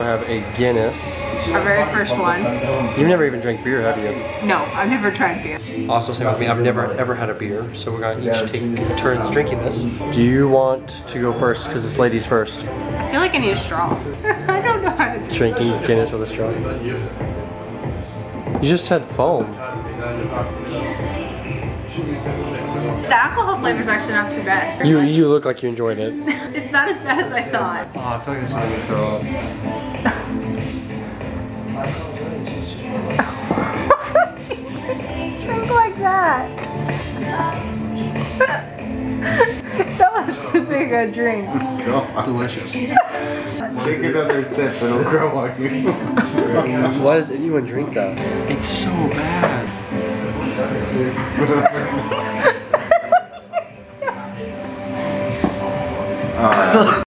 I have a Guinness. Our very first one. You've never even drank beer, have you? No, I've never tried beer. Also, same with me. I've never ever had a beer, so we're gonna each take turns drinking this. Do you want to go first? Because it's ladies first. I feel like I need a straw. I don't know how to do Drinking Guinness with a straw. You just had foam. The alcohol flavor is actually not too bad. You you look like you enjoyed it. It's not as bad as I thought. Oh, I feel like this is gonna throw up. Drink like that. that was too big a drink. Delicious. Take another sip, it'll grow on you. Why does anyone drink that? It's so bad. 啊。